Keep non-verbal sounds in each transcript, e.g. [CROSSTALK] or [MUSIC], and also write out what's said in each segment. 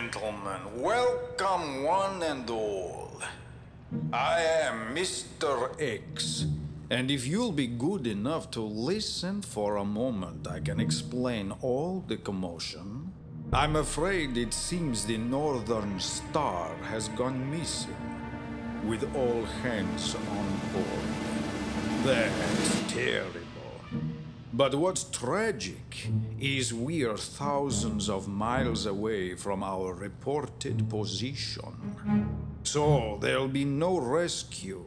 Gentlemen. Welcome, one and all. I am Mr. X. And if you'll be good enough to listen for a moment, I can explain all the commotion. I'm afraid it seems the Northern Star has gone missing, with all hands on board. That's terrible. But what's tragic is we are thousands of miles away from our reported position. So there'll be no rescue,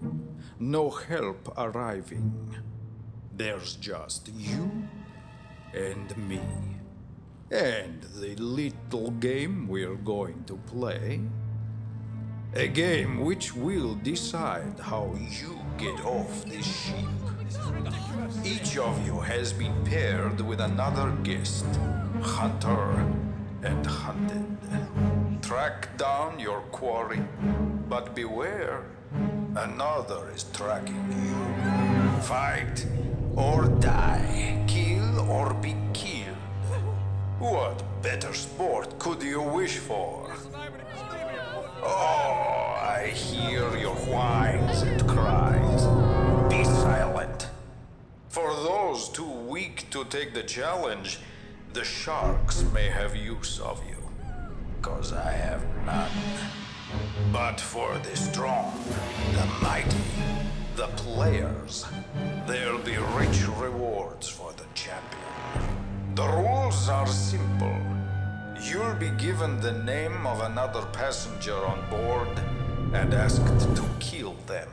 no help arriving. There's just you and me. And the little game we're going to play. A game which will decide how you get off this ship. Each of you has been paired with another guest, hunter and hunted. Track down your quarry, but beware, another is tracking you. Fight or die, kill or be killed. What better sport could you wish for? Oh, to take the challenge, the sharks may have use of you. Cause I have none. But for the strong, the mighty, the players, there'll be rich rewards for the champion. The rules are simple. You'll be given the name of another passenger on board and asked to kill them.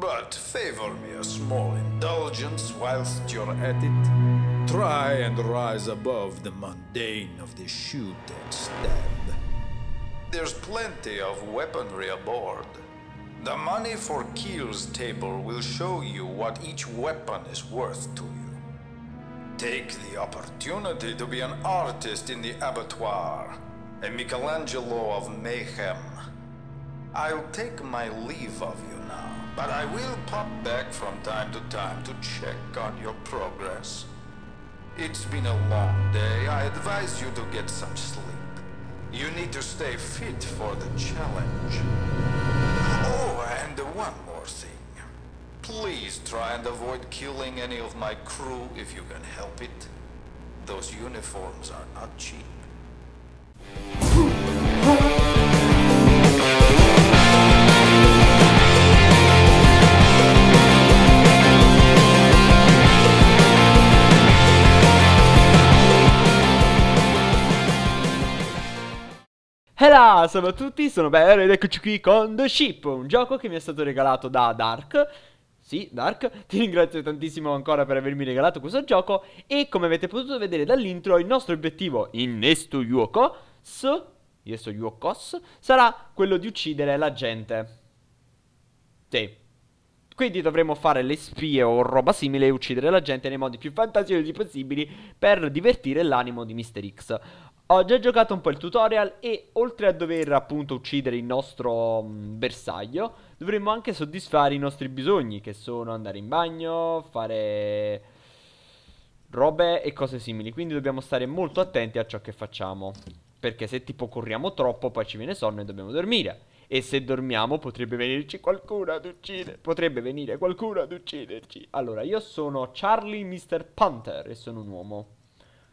But favor me a small indulgence whilst you're at it. Try and rise above the mundane of the shoot and stab. There's plenty of weaponry aboard. The money for kills table will show you what each weapon is worth to you. Take the opportunity to be an artist in the abattoir, a Michelangelo of mayhem. I'll take my leave of you but I will pop back from time to time to check on your progress. It's been a long day. I advise you to get some sleep. You need to stay fit for the challenge. Oh, and one more thing. Please try and avoid killing any of my crew if you can help it. Those uniforms are not cheap. Hello, salve a tutti, sono Bear ed eccoci qui con The Ship, un gioco che mi è stato regalato da Dark. Sì, Dark, [LAUGHS] ti ringrazio tantissimo ancora per avermi regalato questo gioco e come avete potuto vedere dall'intro il nostro obiettivo in Nesto Yuokos, Yesto Yuokos, sarà quello di uccidere la gente. Sì. Quindi dovremo fare le spie o roba simile e uccidere la gente nei modi più fantasiosi possibili per divertire l'animo di Mr. X. Ho già giocato un po' il tutorial e oltre a dover appunto uccidere il nostro mh, bersaglio, dovremmo anche soddisfare i nostri bisogni, che sono andare in bagno, fare robe e cose simili. Quindi dobbiamo stare molto attenti a ciò che facciamo. Perché se tipo corriamo troppo poi ci viene sonno e dobbiamo dormire. E se dormiamo potrebbe venirci qualcuno ad uccidere. Potrebbe venire qualcuno ad ucciderci. Allora, io sono Charlie Mr. Panther e sono un uomo.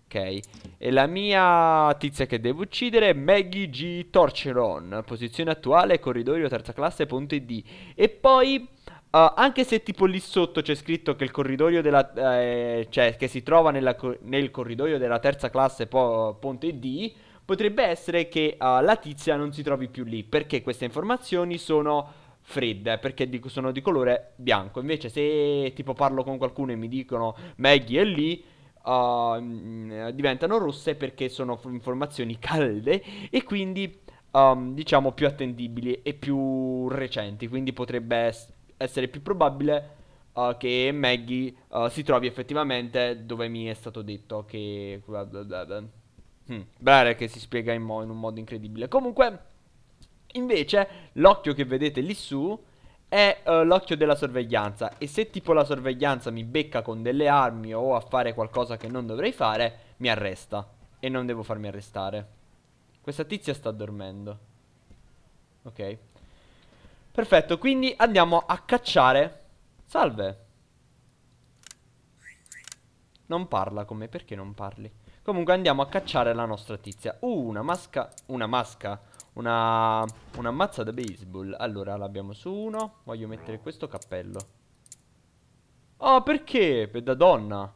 Ok, e la mia tizia che devo uccidere è Maggie G. Torcheron, posizione attuale, corridoio terza classe, ponte D. E poi, uh, anche se tipo lì sotto c'è scritto che il corridoio della... Eh, cioè, che si trova nella, nel corridoio della terza classe, po ponte D, potrebbe essere che uh, la tizia non si trovi più lì, perché queste informazioni sono fredde, perché di sono di colore bianco. Invece se tipo parlo con qualcuno e mi dicono Maggie è lì uh, diventano rosse perché sono informazioni [LAUGHS] calde e quindi um, diciamo più attendibili e più recenti, quindi potrebbe es- essere più probabile uh, che Maggie uh, si trovi effettivamente dove mi è stato detto che... Hmm, beh, che si spiega in, mo- in un modo incredibile. Comunque, invece, l'occhio che vedete lì su è uh, l'occhio della sorveglianza e se tipo la sorveglianza mi becca con delle armi o a fare qualcosa che non dovrei fare, mi arresta E non devo farmi arrestare. Questa tizia sta dormendo. Ok. Perfetto, quindi andiamo a cacciare. Salve. Non parla con me, perché non parli? Comunque andiamo a cacciare la nostra tizia. Uh, una masca. Una masca. Una. Una mazza da baseball. Allora l'abbiamo su uno. Voglio mettere questo cappello. Oh, perché? Per da donna.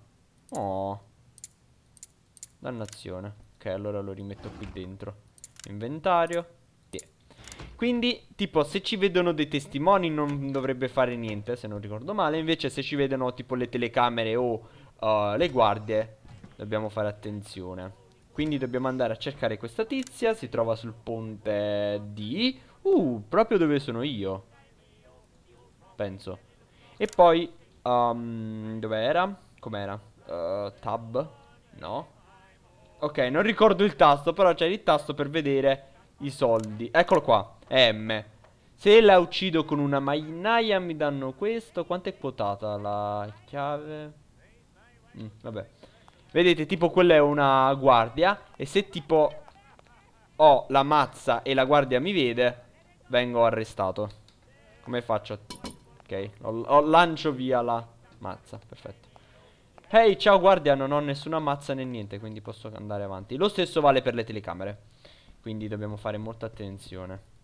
Oh. Dannazione. Ok, allora lo rimetto qui dentro. Inventario. Quindi, tipo, se ci vedono dei testimoni non dovrebbe fare niente, se non ricordo male. Invece se ci vedono tipo le telecamere o uh, le guardie, dobbiamo fare attenzione. Quindi dobbiamo andare a cercare questa tizia, si trova sul ponte di... Uh, proprio dove sono io. Penso. E poi, um, dove era? Com'era? Uh, tab? No. Ok, non ricordo il tasto, però c'è il tasto per vedere i soldi. Eccolo qua, M. Se la uccido con una mainaia mi danno questo. Quanto è quotata la chiave? Mm, vabbè. Vedete, tipo quella è una guardia. E se tipo ho la mazza e la guardia mi vede, vengo arrestato. Come faccio? Ok, ho, ho lancio via la mazza, perfetto. Ehi, hey, ciao guardia, non ho nessuna mazza né niente, quindi posso andare avanti. Lo stesso vale per le telecamere. Quindi dobbiamo fare molta attenzione.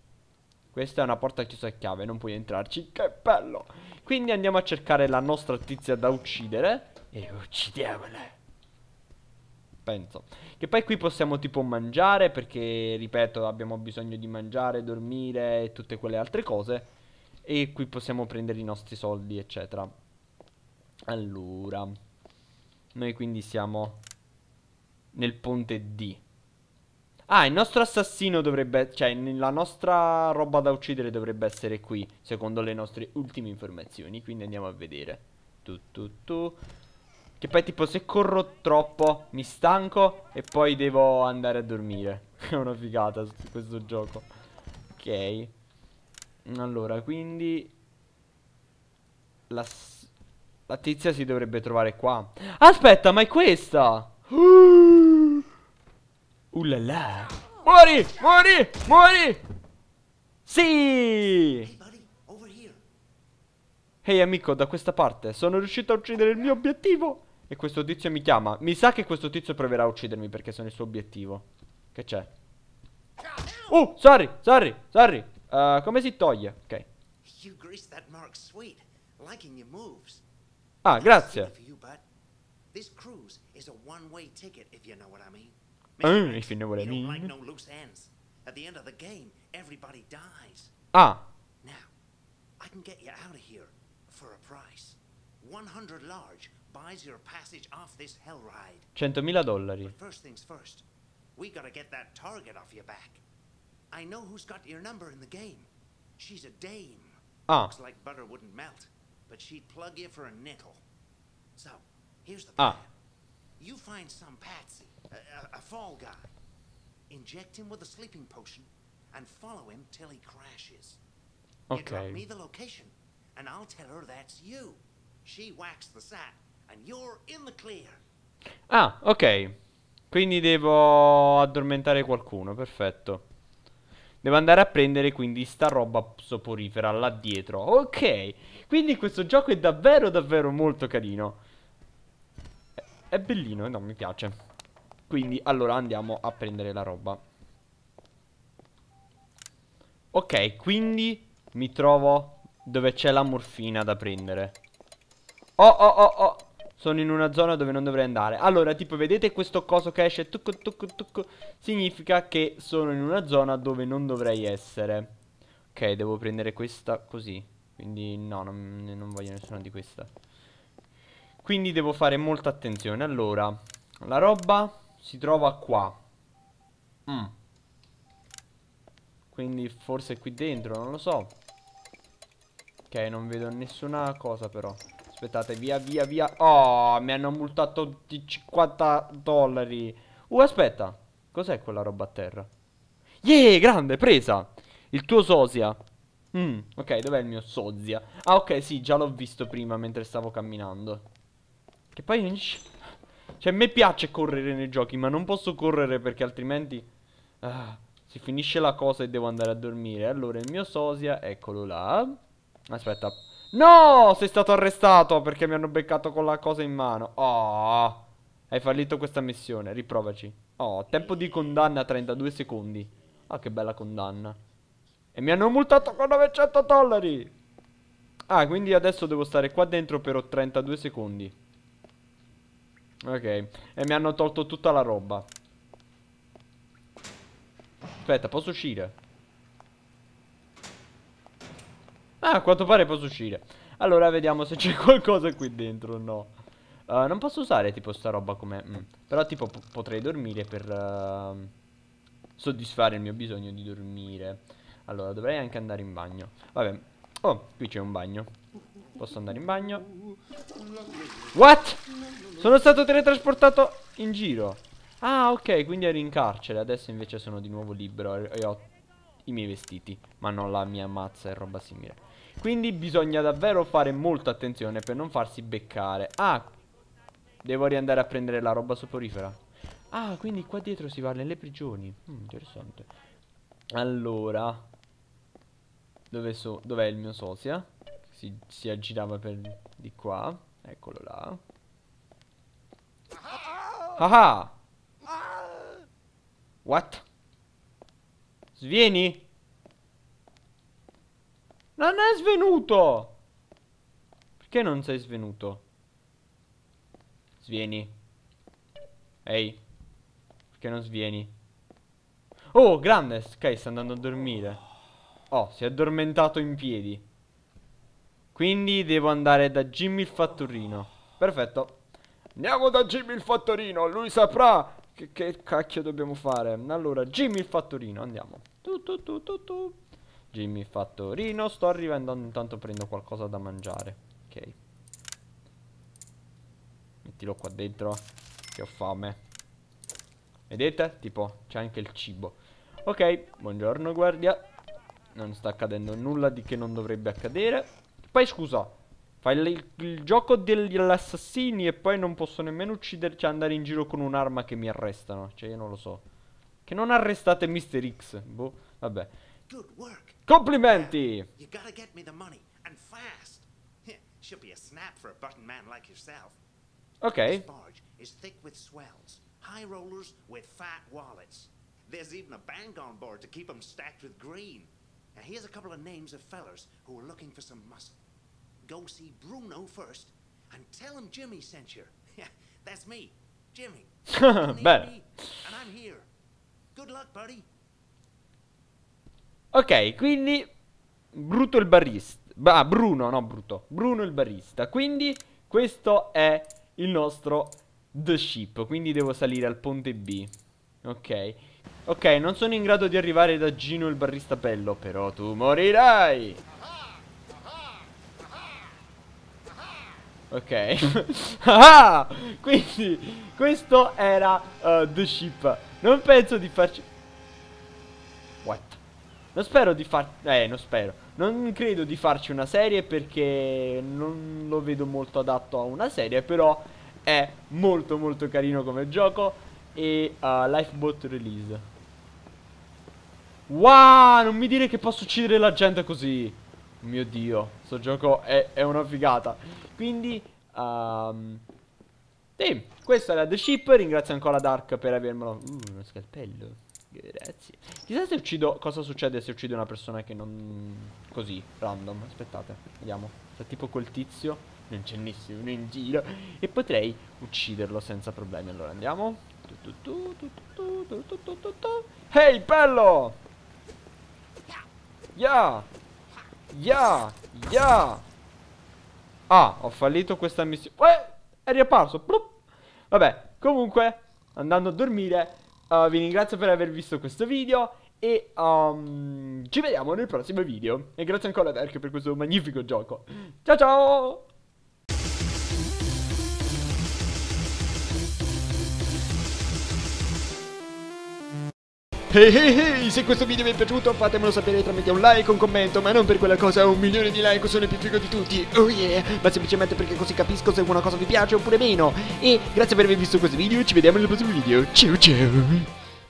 Questa è una porta chiusa a chiave, non puoi entrarci. Che bello! Quindi andiamo a cercare la nostra tizia da uccidere. E uccidiamola. Penso. Che poi qui possiamo tipo mangiare, perché, ripeto, abbiamo bisogno di mangiare, dormire e tutte quelle altre cose. E qui possiamo prendere i nostri soldi, eccetera. Allora. Noi quindi siamo nel ponte D. Ah, il nostro assassino dovrebbe... Cioè, la nostra roba da uccidere dovrebbe essere qui, secondo le nostre ultime informazioni. Quindi andiamo a vedere. Tu, tu, tu. Che poi tipo se corro troppo mi stanco e poi devo andare a dormire. [LAUGHS] È una figata questo gioco. Ok. Allora, quindi... La... La tizia si dovrebbe trovare qua. Aspetta, ma è questa! Uh la la. Muori! Muori! Muori! Sì! Ehi hey, amico, da questa parte. Sono riuscito a uccidere il mio obiettivo. E questo tizio mi chiama. Mi sa che questo tizio proverà a uccidermi perché sono il suo obiettivo. Che c'è? Oh, sorry, sorry, sorry. Uh, come si toglie? Ok. Ah, grazie. Ticket, if you know what I mean. Dies. Ah. Now, I can get you out of here for a price. 100 large buys your passage off this hell ride. 100.000 dollari. But first things first. We gotta get that target off your back. I know who's got your number in the game. She's a dame. Ah. Looks like butter wouldn't melt, but she'd plug you for a nickel. So, here's the ah. plan. Ah. You find some patsy a, a fall guy. Inject him with a sleeping potion and follow him till he crashes. Okay. You drop me the location and I'll tell her that's you. She whacks the sat Ah, ok. Quindi devo addormentare qualcuno, perfetto. Devo andare a prendere quindi sta roba soporifera là dietro. Ok. Quindi questo gioco è davvero davvero molto carino. È bellino, no, mi piace. Quindi allora andiamo a prendere la roba Ok quindi mi trovo dove c'è la morfina da prendere Oh oh oh oh Sono in una zona dove non dovrei andare Allora tipo vedete questo coso che esce tucco, tucco, tucco, Significa che sono in una zona dove non dovrei essere Ok devo prendere questa così Quindi no non, non voglio nessuna di queste Quindi devo fare molta attenzione Allora La roba si trova qua. Mm. Quindi forse qui dentro, non lo so. Ok, non vedo nessuna cosa però. Aspettate, via, via, via. Oh, mi hanno multato di 50 dollari. Uh, aspetta. Cos'è quella roba a terra? Yeah, grande, presa. Il tuo sosia. Mm, ok, dov'è il mio sosia? Ah, ok, sì, già l'ho visto prima mentre stavo camminando. Che poi... Cioè, a me piace correre nei giochi, ma non posso correre perché altrimenti... Ah, si finisce la cosa e devo andare a dormire. Allora, il mio sosia, eccolo là. Aspetta. No! Sei stato arrestato perché mi hanno beccato con la cosa in mano. Oh! Hai fallito questa missione, riprovaci. Oh, tempo di condanna 32 secondi. Ah, che bella condanna. E mi hanno multato con 900 dollari. Ah, quindi adesso devo stare qua dentro per 32 secondi. Ok. E mi hanno tolto tutta la roba. Aspetta, posso uscire? Ah, a quanto pare posso uscire. Allora, vediamo se c'è [LAUGHS] qualcosa qui dentro no. Uh, non posso usare tipo sta roba come... Mm. Però tipo potrei dormire per uh, soddisfare il mio bisogno di dormire. Allora dovrei anche andare in bagno. Vabbè. Oh, qui c'è un bagno. Posso andare in bagno? What? Sono stato teletrasportato in giro. Ah, ok, quindi ero in carcere. Adesso invece sono di nuovo libero e ho i miei vestiti. Ma non la mia mazza e roba simile. Quindi bisogna davvero fare molta attenzione per non farsi beccare. Ah, Devo riandare a prendere la roba soporifera. Ah, quindi qua dietro si va nelle prigioni. Mm, interessante. Allora. Dove so Dov'è il mio sosia? Si, si aggirava per di qua. Eccolo là. Ah What? Svieni? Non è svenuto! Perché non sei svenuto? Svieni. Ehi. Perché non svieni? Oh, grande. Ok, sta andando a dormire. Oh, si è addormentato in piedi. Quindi devo andare da Jimmy il fattorino. Perfetto. Andiamo da Jimmy il fattorino. Lui saprà che, che cacchio dobbiamo fare. Allora, Jimmy il fattorino. Andiamo. Tu, tu, tu, tu, tu. Jimmy fattorino. Sto arrivando. Intanto prendo qualcosa da mangiare. Ok. Mettilo qua dentro Che ho fame Vedete? Tipo c'è anche il cibo Ok Buongiorno guardia Non sta accadendo nulla di che non dovrebbe accadere Poi scusa Fai il, il gioco degli assassini E poi non posso nemmeno ucciderci cioè Andare in giro con un'arma che mi arrestano Cioè io non lo so Che non arrestate Mr. X Boh Vabbè Complimenti You gotta get me the money And fast [LAUGHS] Should be a snap for a button man like yourself Okay. This barge is thick with swells, high rollers with fat wallets. There's even a bank on board to keep them stacked with green. Now here's a couple of names of fellers who are looking for some muscle. Go see Bruno first and tell him Jimmy sent you. [LAUGHS] That's me, Jimmy. [LAUGHS] Bene. And I'm here. Good luck, buddy. Ok, quindi Bruto il barista. Ah, Bruno, no Bruto. Bruno il barista. Quindi questo è il nostro The Ship. Quindi devo salire al ponte B. Ok. Ok, non sono in grado di arrivare da Gino il barrista bello, però tu morirai. Ok. [LAUGHS] ah! Quindi questo era uh, The Ship. Non penso di farci... Non spero di far... Eh, non spero. Non credo di farci una serie perché non lo vedo molto adatto a una serie, però è molto molto carino come gioco e uh, Lifeboat Release. Wow, non mi dire che posso uccidere la gente così. Mio dio, questo gioco è, è, una figata. Quindi, um, sì, questo era The Ship. Ringrazio ancora Dark per avermelo. Uh, uno scalpello. Grazie. Chissà se uccido. Cosa succede se uccido una persona che non. Così, random. Aspettate, vediamo. C'è tipo quel tizio. Non c'è nessuno in giro. E potrei ucciderlo senza problemi. Allora andiamo. Ehi, hey, bello! Yeah! Yeah! Yeah! Ah, ho fallito questa missione. Eh, è riapparso. Vabbè, comunque, andando a dormire Uh, vi ringrazio per aver visto questo video e um, ci vediamo nel prossimo video. E grazie ancora a Derek per questo magnifico gioco. Ciao ciao! Ehi ehi ehi, se questo video vi è piaciuto fatemelo sapere tramite un like, un commento, ma non per quella cosa un milione di like sono il più figo di tutti, oh yeah, ma semplicemente perché così capisco se una cosa vi piace oppure meno. E grazie per aver visto questo video, ci vediamo nel prossimo video, ciao ciao!